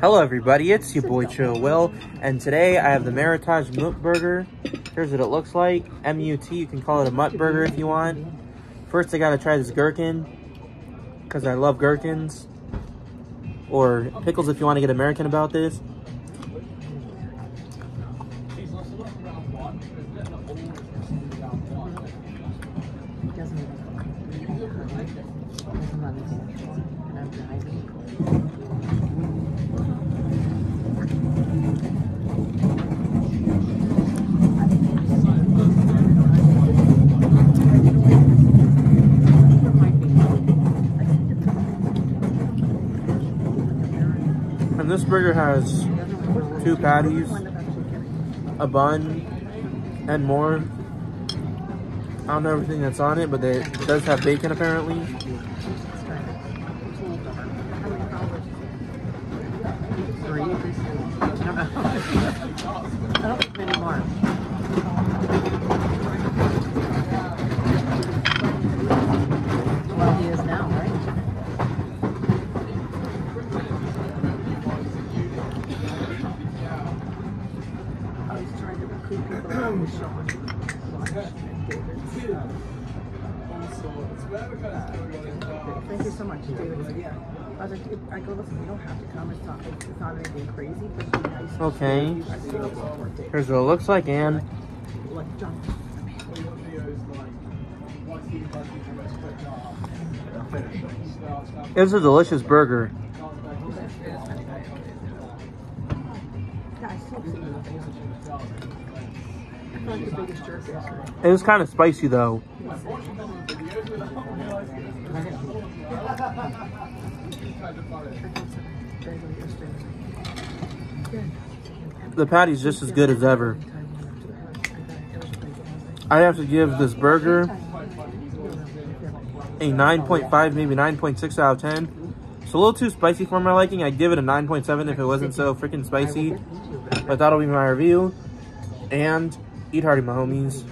Hello everybody, it's your boy Chill Will, and today I have the Meritage MUT Burger. Here's what it looks like. M-U-T, you can call it a mutt burger if you want. First I gotta try this gherkin, because I love gherkins. Or pickles if you want to get American about this. And this burger has two patties, a bun, and more. I don't know everything that's on it, but it does have bacon apparently. Three. I don't think many more. Thank you so much, David. Yeah. I was like, I go, listen, you don't have to come. It's not, it's not anything crazy, but nice. Okay. see you. I think it's important. Here's what it looks like, and Like, John, it's a delicious burger. It was kind of spicy though. The patty's just as good as ever. I have to give this burger a 9.5, maybe 9.6 out of 10. It's a little too spicy for my liking. I'd give it a 9.7 if it wasn't so freaking spicy. But that'll be my review. And eat hearty, my homies.